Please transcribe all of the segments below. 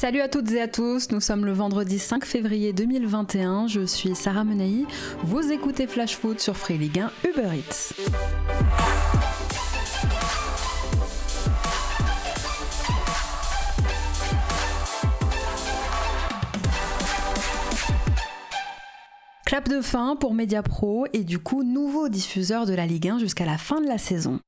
Salut à toutes et à tous, nous sommes le vendredi 5 février 2021, je suis Sarah Menei, vous écoutez Flash Foot sur Free Ligue 1 Uber Eats. Clap de fin pour Mediapro et du coup nouveau diffuseur de la Ligue 1 jusqu'à la fin de la saison.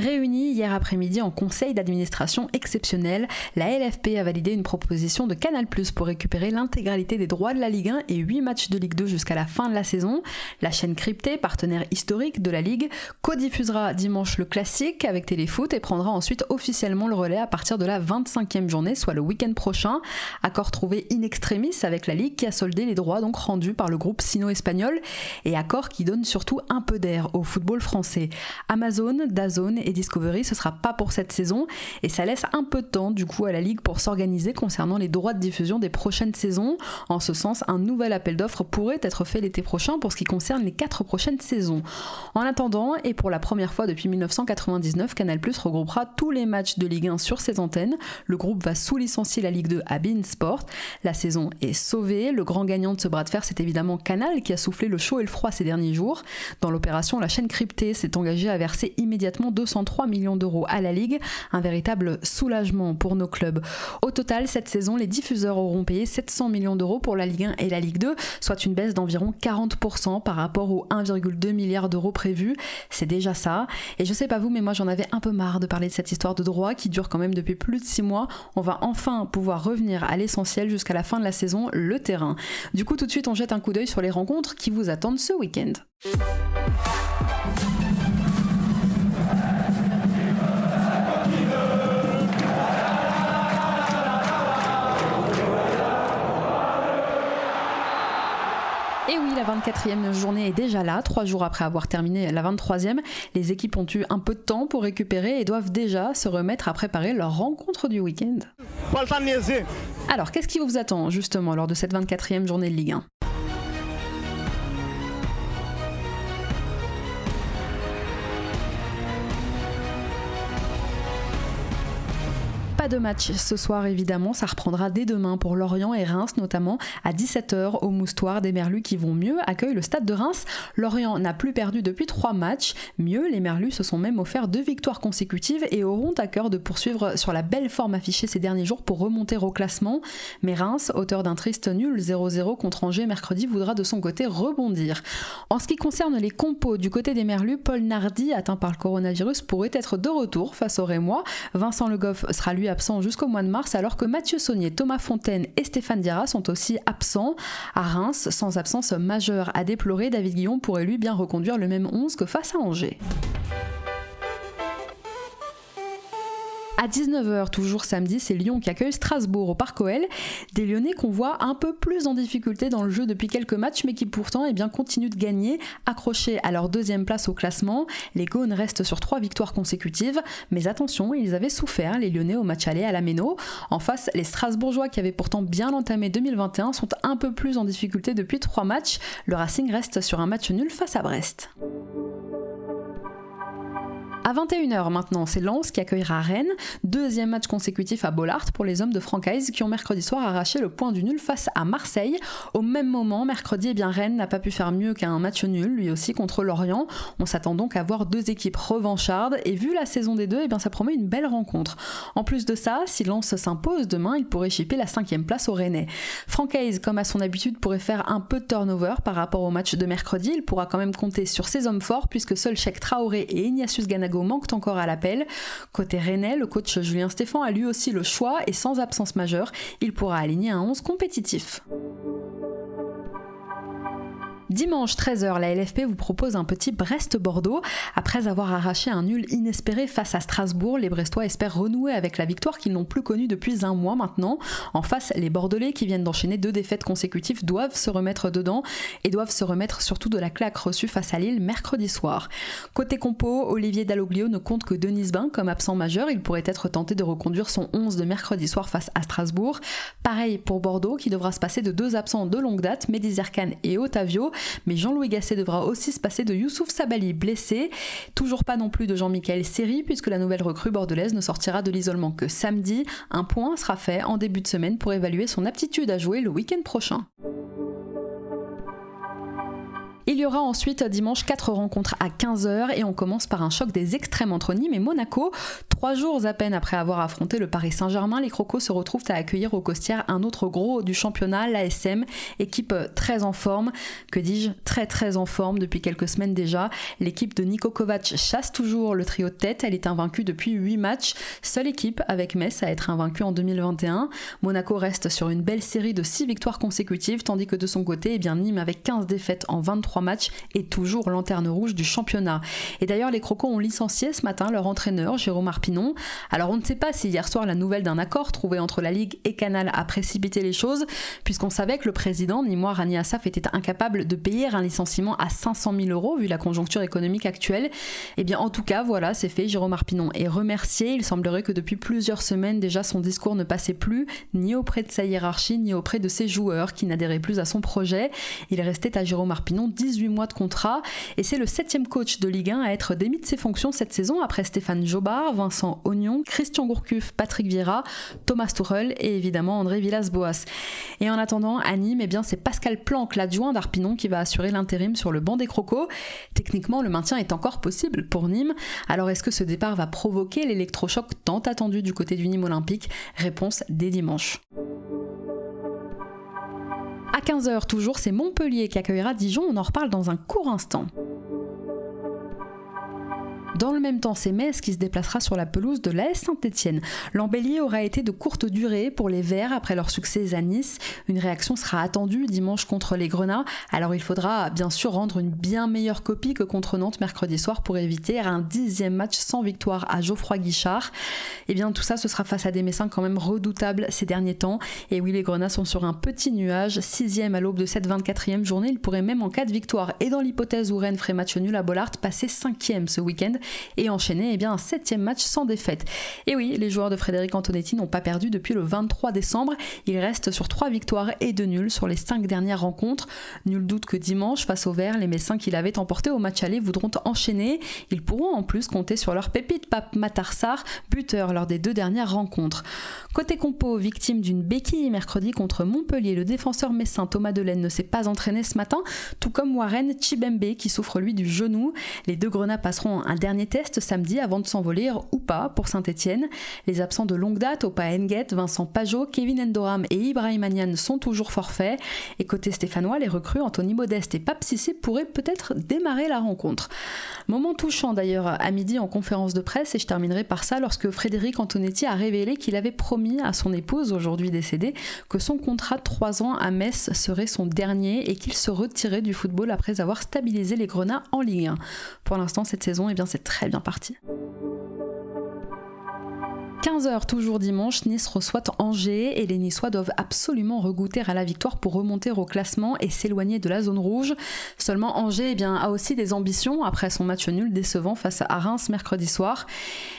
Réunie hier après-midi en conseil d'administration exceptionnel, la LFP a validé une proposition de Canal Plus pour récupérer l'intégralité des droits de la Ligue 1 et 8 matchs de Ligue 2 jusqu'à la fin de la saison. La chaîne cryptée, partenaire historique de la Ligue, co-diffusera dimanche le classique avec Téléfoot et prendra ensuite officiellement le relais à partir de la 25e journée, soit le week-end prochain. Accord trouvé in extremis avec la Ligue qui a soldé les droits donc rendus par le groupe sino-espagnol et accord qui donne surtout un peu d'air au football français. Amazon, Dazone et Discovery, ce sera pas pour cette saison et ça laisse un peu de temps du coup à la Ligue pour s'organiser concernant les droits de diffusion des prochaines saisons. En ce sens, un nouvel appel d'offres pourrait être fait l'été prochain pour ce qui concerne les quatre prochaines saisons. En attendant, et pour la première fois depuis 1999, Canal Plus regroupera tous les matchs de Ligue 1 sur ses antennes. Le groupe va sous-licencier la Ligue 2 à Bein Sport. La saison est sauvée. Le grand gagnant de ce bras de fer, c'est évidemment Canal qui a soufflé le chaud et le froid ces derniers jours. Dans l'opération, la chaîne cryptée s'est engagée à verser immédiatement 200 3 millions d'euros à la Ligue, un véritable soulagement pour nos clubs. Au total, cette saison, les diffuseurs auront payé 700 millions d'euros pour la Ligue 1 et la Ligue 2, soit une baisse d'environ 40% par rapport aux 1,2 milliard d'euros prévus. C'est déjà ça. Et je sais pas vous, mais moi j'en avais un peu marre de parler de cette histoire de droit qui dure quand même depuis plus de 6 mois. On va enfin pouvoir revenir à l'essentiel jusqu'à la fin de la saison, le terrain. Du coup, tout de suite, on jette un coup d'œil sur les rencontres qui vous attendent ce week-end. Oui, la 24e journée est déjà là, trois jours après avoir terminé la 23e. Les équipes ont eu un peu de temps pour récupérer et doivent déjà se remettre à préparer leur rencontre du week-end. Alors, qu'est-ce qui vous attend justement lors de cette 24e journée de Ligue 1 Pas de match ce soir évidemment, ça reprendra dès demain pour Lorient et Reims notamment à 17h au Moustoir des Merlus qui vont mieux accueillent le stade de Reims. Lorient n'a plus perdu depuis trois matchs. Mieux, les Merlus se sont même offert deux victoires consécutives et auront à cœur de poursuivre sur la belle forme affichée ces derniers jours pour remonter au classement. Mais Reims, auteur d'un triste nul 0-0 contre Angers mercredi, voudra de son côté rebondir. En ce qui concerne les compos du côté des Merlus, Paul Nardi, atteint par le coronavirus, pourrait être de retour face au Rémois. Vincent Le Goff sera lui absent jusqu'au mois de mars, alors que Mathieu Saunier, Thomas Fontaine et Stéphane Diarra sont aussi absents. À Reims, sans absence majeure à déplorer, David Guillon pourrait lui bien reconduire le même 11 que face à Angers. À 19h, toujours samedi, c'est Lyon qui accueille Strasbourg au Parc OL. Des Lyonnais qu'on voit un peu plus en difficulté dans le jeu depuis quelques matchs, mais qui pourtant eh bien, continuent de gagner, accrochés à leur deuxième place au classement. Les Gaunes restent sur trois victoires consécutives, mais attention, ils avaient souffert, les Lyonnais, au match aller à la Méno. En face, les Strasbourgeois, qui avaient pourtant bien entamé 2021, sont un peu plus en difficulté depuis trois matchs. Le Racing reste sur un match nul face à Brest. À 21h maintenant, c'est Lens qui accueillera Rennes. Deuxième match consécutif à Bollard pour les hommes de Francaise qui ont mercredi soir arraché le point du nul face à Marseille. Au même moment, mercredi, eh bien, Rennes n'a pas pu faire mieux qu'un match nul, lui aussi contre Lorient. On s'attend donc à voir deux équipes revanchardes et vu la saison des deux, eh bien, ça promet une belle rencontre. En plus de ça, si Lens s'impose demain, il pourrait chipper la cinquième place au Rennais. Francaise, comme à son habitude, pourrait faire un peu de turnover par rapport au match de mercredi. Il pourra quand même compter sur ses hommes forts puisque seuls Cheikh Traoré et Ignatius Manquent encore à l'appel. Côté Rennais, le coach Julien Stéphan a lui aussi le choix et sans absence majeure, il pourra aligner un 11 compétitif. Dimanche 13h, la LFP vous propose un petit Brest-Bordeaux. Après avoir arraché un nul inespéré face à Strasbourg, les Brestois espèrent renouer avec la victoire qu'ils n'ont plus connue depuis un mois maintenant. En face, les Bordelais qui viennent d'enchaîner deux défaites consécutives doivent se remettre dedans et doivent se remettre surtout de la claque reçue face à Lille mercredi soir. Côté compo, Olivier Dalloglio ne compte que Denis Bain comme absent majeur. Il pourrait être tenté de reconduire son 11 de mercredi soir face à Strasbourg. Pareil pour Bordeaux qui devra se passer de deux absents de longue date, Mehdi Zerkan et Otavio. Mais Jean-Louis Gasset devra aussi se passer de Youssouf Sabali blessé. Toujours pas non plus de Jean-Michel Seri puisque la nouvelle recrue bordelaise ne sortira de l'isolement que samedi. Un point sera fait en début de semaine pour évaluer son aptitude à jouer le week-end prochain. Il y aura ensuite dimanche 4 rencontres à 15h et on commence par un choc des extrêmes entre Nîmes et Monaco. Trois jours à peine après avoir affronté le Paris Saint-Germain, les Crocos se retrouvent à accueillir au Costières un autre gros du championnat, l'ASM, équipe très en forme, que dis-je, très très en forme depuis quelques semaines déjà. L'équipe de Niko Kovac chasse toujours le trio de tête, elle est invaincue depuis 8 matchs, seule équipe avec Metz à être invaincue en 2021. Monaco reste sur une belle série de 6 victoires consécutives, tandis que de son côté, eh Nîmes avec 15 défaites en 23 matchs et toujours lanterne rouge du championnat. Et d'ailleurs, les Crocos ont licencié ce matin leur entraîneur, Jérôme Arpinon. Alors on ne sait pas si hier soir la nouvelle d'un accord trouvé entre la Ligue et Canal a précipité les choses, puisqu'on savait que le président, Nimoy Rani Assaf, était incapable de payer un licenciement à 500 000 euros vu la conjoncture économique actuelle. Et eh bien en tout cas, voilà, c'est fait. Jérôme Arpinon est remercié. Il semblerait que depuis plusieurs semaines déjà son discours ne passait plus ni auprès de sa hiérarchie ni auprès de ses joueurs qui n'adhéraient plus à son projet. Il restait à Jérôme Arpinon 18 mois de contrat et c'est le septième coach de Ligue 1 à être démis de ses fonctions cette saison après Stéphane Jobard, Vincent Ognon, Christian Gourcuff, Patrick Vieira, Thomas Tourel et évidemment André Villas-Boas. Et en attendant, à Nîmes, eh bien c'est Pascal Planck, l'adjoint d'Arpinon, qui va assurer l'intérim sur le banc des Crocos. Techniquement, le maintien est encore possible pour Nîmes. Alors est-ce que ce départ va provoquer l'électrochoc tant attendu du côté du Nîmes olympique? Réponse dès dimanche. À 15h toujours, c'est Montpellier qui accueillera Dijon, on en reparle dans un court instant. Dans le même temps, c'est Metz qui se déplacera sur la pelouse de l'AS Saint-Etienne. L'embellier aura été de courte durée pour les Verts après leur succès à Nice. Une réaction sera attendue dimanche contre les Grenats. Alors il faudra bien sûr rendre une bien meilleure copie que contre Nantes mercredi soir pour éviter un dixième match sans victoire à Geoffroy Guichard. Et eh bien tout ça, ce sera face à des Messins quand même redoutables ces derniers temps. Et oui, les Grenats sont sur un petit nuage. Sixième à l'aube de cette 24e journée, ils pourraient même en cas de victoire et dans l'hypothèse où Rennes ferait match nul à Bollard passer cinquième ce week-end et enchaîner eh bien, un septième match sans défaite. Et oui, les joueurs de Frédéric Antonetti n'ont pas perdu depuis le 23 décembre. Ils restent sur trois victoires et deux nuls sur les cinq dernières rencontres. Nul doute que dimanche, face au Vert, les Messins qui l'avaient emporté au match aller voudront enchaîner. Ils pourront en plus compter sur leur pépite Pape Matarsar, buteur lors des deux dernières rencontres. Côté compo, victime d'une béquille mercredi contre Montpellier, le défenseur messin Thomas Delaine ne s'est pas entraîné ce matin, tout comme Warren Chibembe qui souffre lui du genou. Les deux grenats passeront un dernier test samedi avant de s'envoler ou pas pour Saint-Etienne. Les absents de longue date, Opa Enget, Vincent Pajot, Kevin Endoram et Ibrahim Anian sont toujours forfaits. Et côté stéphanois, les recrues Anthony Modeste et Pape Cissé pourraient peut-être démarrer la rencontre. Moment touchant d'ailleurs à midi en conférence de presse et je terminerai par ça lorsque Frédéric Antonetti a révélé qu'il avait promis à son épouse, aujourd'hui décédée, que son contrat de 3 ans à Metz serait son dernier et qu'il se retirait du football après avoir stabilisé les Grenats en Ligue 1. Pour l'instant, cette saison, eh bien, c'est très bien parti. 15h toujours dimanche, Nice reçoit Angers et les Niçois doivent absolument regoûter à la victoire pour remonter au classement et s'éloigner de la zone rouge. Seulement Angers eh bien, a aussi des ambitions après son match nul décevant face à Reims mercredi soir.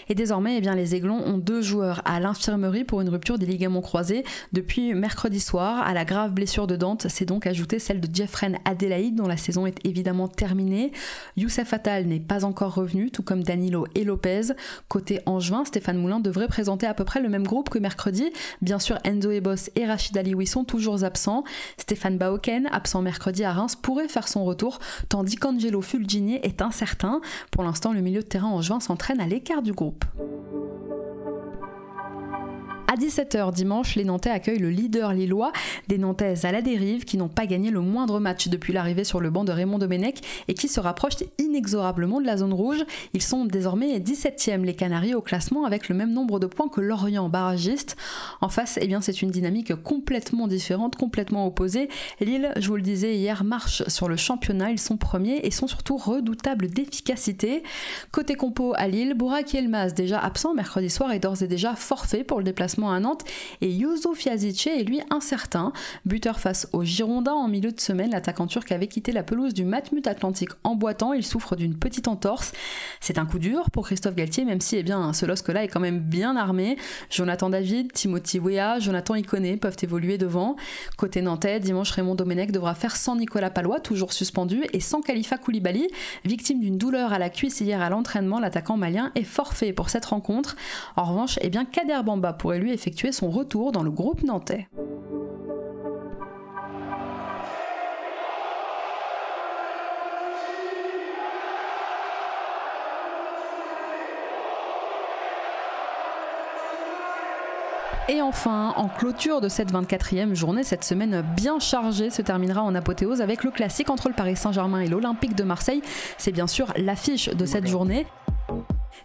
Et désormais, eh bien, les Aiglons ont deux joueurs à l'infirmerie pour une rupture des ligaments croisés. Depuis mercredi soir, à la grave blessure de Dante, c'est donc ajouté celle de Jeffren Adelaide dont la saison est évidemment terminée. Youssef Attal n'est pas encore revenu, tout comme Danilo et Lopez. Côté Angevin, Stéphane Moulin devrait présenter à peu près le même groupe que mercredi. Bien sûr, Enzo Ebos et Rachid Alioui sont toujours absents. Stéphane Baoken, absent mercredi à Reims, pourrait faire son retour, tandis qu'Angelo Fulgini est incertain. Pour l'instant, le milieu de terrain en juin s'entraîne à l'écart du groupe. À 17h dimanche, les Nantais accueillent le leader lillois, des Nantaises à la dérive qui n'ont pas gagné le moindre match depuis l'arrivée sur le banc de Raymond Domenech et qui se rapprochent inexorablement de la zone rouge. Ils sont désormais 17e les Canaries au classement avec le même nombre de points que Lorient barragiste. En face, eh bien, c'est une dynamique complètement différente, complètement opposée. Lille, je vous le disais hier, marche sur le championnat, ils sont premiers et sont surtout redoutables d'efficacité. Côté compo à Lille, Bourak Elmaz, déjà absent mercredi soir, est d'ores et déjà forfait pour le déplacement à Nantes et Youssouf Yazice est lui incertain. Buteur face aux Girondins en milieu de semaine, l'attaquant turc avait quitté la pelouse du Matmut Atlantique en boitant. Il souffre d'une petite entorse. C'est un coup dur pour Christophe Galtier, même si eh bien, ce LOSC-là est quand même bien armé. Jonathan David, Timothy Weah, Jonathan Iconé peuvent évoluer devant. Côté nantais, dimanche, Raymond Domenech devra faire sans Nicolas Palois, toujours suspendu, et sans Khalifa Koulibaly, victime d'une douleur à la cuisse hier à l'entraînement. L'attaquant malien est forfait pour cette rencontre. En revanche, eh bien, Kader Bamba pourrait lui effectuer son retour dans le groupe nantais. Et enfin, en clôture de cette 24e journée, cette semaine bien chargée se terminera en apothéose avec le classique entre le Paris Saint-Germain et l'Olympique de Marseille. C'est bien sûr l'affiche de cette journée.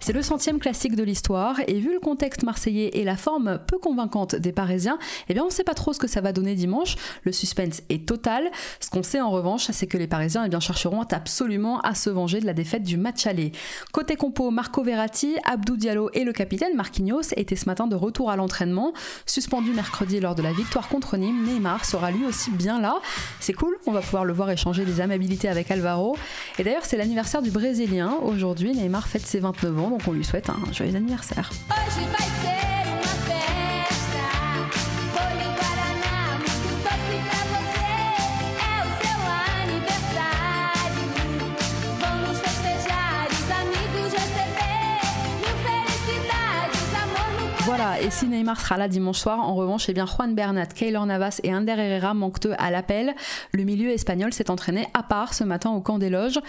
C'est le centième classique de l'histoire et vu le contexte marseillais et la forme peu convaincante des Parisiens, eh bien on ne sait pas trop ce que ça va donner dimanche. Le suspense est total. Ce qu'on sait en revanche, c'est que les Parisiens eh bien, chercheront absolument à se venger de la défaite du match aller. Côté compo, Marco Verratti, Abdou Diallo et le capitaine Marquinhos étaient ce matin de retour à l'entraînement. Suspendu mercredi lors de la victoire contre Nîmes, Neymar sera lui aussi bien là. C'est cool, on va pouvoir le voir échanger des amabilités avec Alvaro. Et d'ailleurs, c'est l'anniversaire du Brésilien. Aujourd'hui, Neymar fête ses 29 ans donc on lui souhaite un joyeux anniversaire. Et si Neymar sera là dimanche soir, en revanche, eh bien Juan Bernat, Keylor Navas et Ander Herrera manquent eux à l'appel. Le milieu espagnol s'est entraîné à part ce matin au camp des loges.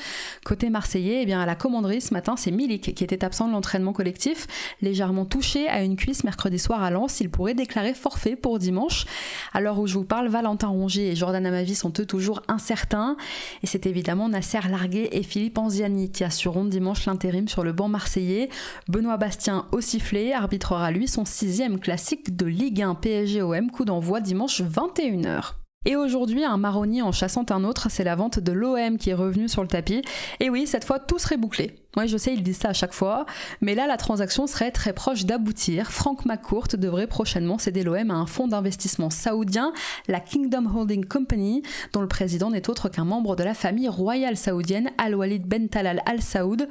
Côté marseillais, eh bien à la commanderie ce matin, c'est Milik qui était absent de l'entraînement collectif, légèrement touché à une cuisse mercredi soir à Lens. Il pourrait déclarer forfait pour dimanche. À où je vous parle, Valentin Rongier et Jordan Amavi sont eux toujours incertains. Et c'est évidemment Nasser Larguet et Philippe Anziani qui assureront dimanche l'intérim sur le banc marseillais. Benoît Bastien au sifflet arbitrera lui son sixième classique de Ligue 1 PSG-OM, coup d'envoi dimanche 21h. Et aujourd'hui, un marronnier en chassant un autre, c'est la vente de l'OM qui est revenue sur le tapis. Et oui, cette fois, tout serait bouclé. Moi, je sais, ils disent ça à chaque fois, mais là, la transaction serait très proche d'aboutir. Frank McCourt devrait prochainement céder l'OM à un fonds d'investissement saoudien, la Kingdom Holding Company, dont le président n'est autre qu'un membre de la famille royale saoudienne, Al-Walid Ben Talal Al Saoud.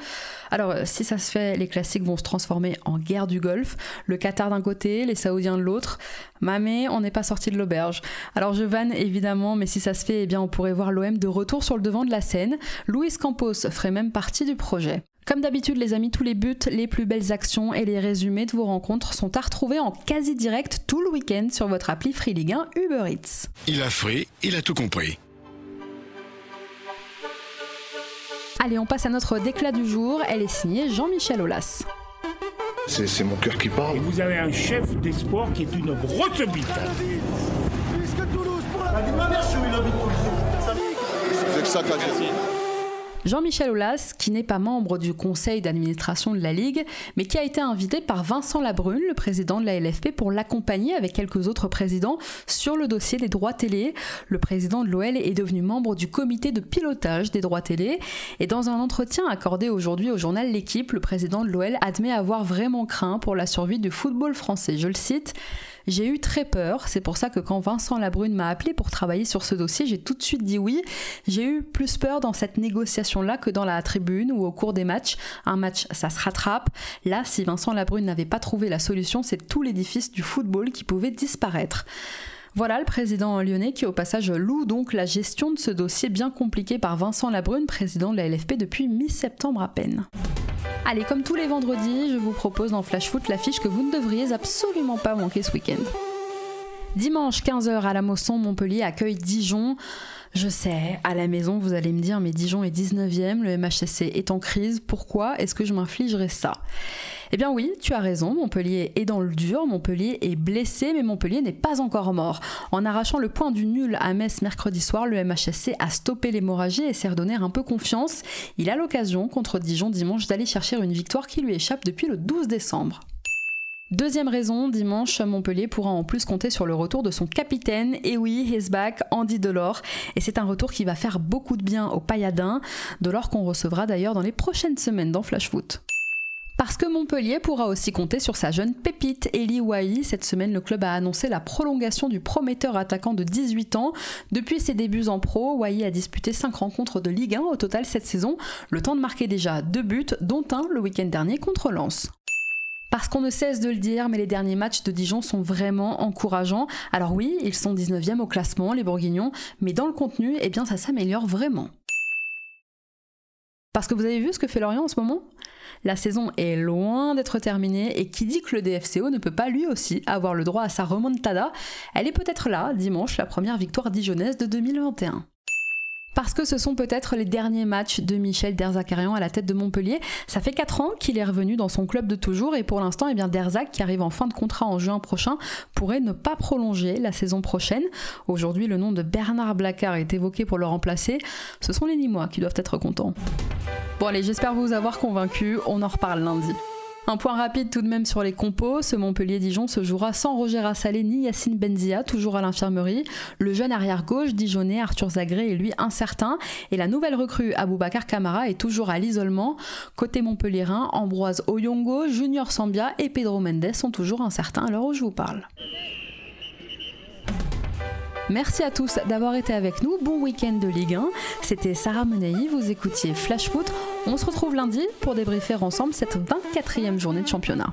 Alors, euh, si ça se fait, les classiques vont se transformer en guerre du Golfe. Le Qatar d'un côté, les Saoudiens de l'autre. Mamé, on n'est pas sorti de l'auberge. Alors, je vanne évidemment, mais si ça se fait, eh bien, on pourrait voir l'OM de retour sur le devant de la scène. Luis Campos ferait même partie du projet. Comme d'habitude, les amis, tous les buts, les plus belles actions et les résumés de vos rencontres sont à retrouver en quasi direct tout le week-end sur votre appli Free Ligue 1 Uber Eats. Il a free, il a tout compris. Allez, on passe à notre déclat du jour. Elle est signée Jean-Michel Aulas. C'est mon cœur qui parle. Et vous avez un chef d'espoir qui est une grosse bite. C'est que ça qu'a. Jean-Michel Aulas, qui n'est pas membre du conseil d'administration de la Ligue, mais qui a été invité par Vincent Labrune, le président de la LFP, pour l'accompagner avec quelques autres présidents sur le dossier des droits télé. Le président de l'OL est devenu membre du comité de pilotage des droits télé. Et dans un entretien accordé aujourd'hui au journal L'équipe, le président de l'OL admet avoir vraiment craint pour la survie du football français. Je le cite. J'ai eu très peur, c'est pour ça que quand Vincent Labrune m'a appelé pour travailler sur ce dossier, j'ai tout de suite dit oui. J'ai eu plus peur dans cette négociation-là que dans la tribune ou au cours des matchs. Un match, ça se rattrape. Là, si Vincent Labrune n'avait pas trouvé la solution, c'est tout l'édifice du football qui pouvait disparaître. Voilà le président lyonnais qui au passage loue donc la gestion de ce dossier bien compliqué par Vincent Labrune, président de la LFP depuis mi-septembre à peine. Allez, comme tous les vendredis, je vous propose dans Flash Foot l'affiche que vous ne devriez absolument pas manquer ce week-end. Dimanche 15h à la Mosson, Montpellier accueille Dijon. Je sais, à la maison, vous allez me dire, mais Dijon est 19e, le MHSC est en crise, pourquoi est-ce que je m'infligerais ça? Eh bien oui, tu as raison, Montpellier est dans le dur, Montpellier est blessé, mais Montpellier n'est pas encore mort. En arrachant le point du nul à Metz mercredi soir, le MHSC a stoppé l'hémorragie et s'est redonné un peu confiance. Il a l'occasion, contre Dijon dimanche, d'aller chercher une victoire qui lui échappe depuis le 12 décembre. Deuxième raison, dimanche, Montpellier pourra en plus compter sur le retour de son capitaine, et oui, Andy Delors, et c'est un retour qui va faire beaucoup de bien aux pailladins, Delors qu'on recevra d'ailleurs dans les prochaines semaines dans Flash Foot. Parce que Montpellier pourra aussi compter sur sa jeune pépite Eli Wahi. Cette semaine, le club a annoncé la prolongation du prometteur attaquant de 18 ans. Depuis ses débuts en pro, Wahi a disputé 5 rencontres de Ligue 1 au total cette saison, le temps de marquer déjà deux buts, dont un le week-end dernier contre Lens. Parce qu'on ne cesse de le dire, mais les derniers matchs de Dijon sont vraiment encourageants. Alors oui, ils sont 19e au classement, les Bourguignons, mais dans le contenu, eh bien ça s'améliore vraiment. Parce que vous avez vu ce que fait Lorient en ce moment? La saison est loin d'être terminée et qui dit que le DFCO ne peut pas lui aussi avoir le droit à sa remontada, elle est peut-être là, dimanche, la première victoire dijonnaise de 2021 parce que ce sont peut-être les derniers matchs de Michel Derzakarian à la tête de Montpellier. Ça fait 4 ans qu'il est revenu dans son club de toujours et pour l'instant, eh bien Derzac, qui arrive en fin de contrat en juin prochain, pourrait ne pas prolonger la saison prochaine. Aujourd'hui, le nom de Bernard Blacard est évoqué pour le remplacer. Ce sont les Nîmois qui doivent être contents. Bon allez, j'espère vous avoir convaincu. On en reparle lundi. Un point rapide tout de même sur les compos. Ce Montpellier-Dijon se jouera sans Roger Assalé ni Yacine Benzia, toujours à l'infirmerie. Le jeune arrière-gauche dijonnais Arthur Zagré est lui incertain. Et la nouvelle recrue Aboubacar Camara est toujours à l'isolement. Côté montpellierin, Ambroise Oyongo, Junior Sambia et Pedro Mendes sont toujours incertains à l'heure où je vous parle. Merci à tous d'avoir été avec nous. Bon week-end de Ligue 1. C'était Sarah Menei, vous écoutiez Flash Foot. On se retrouve lundi pour débriefer ensemble cette 24e journée de championnat.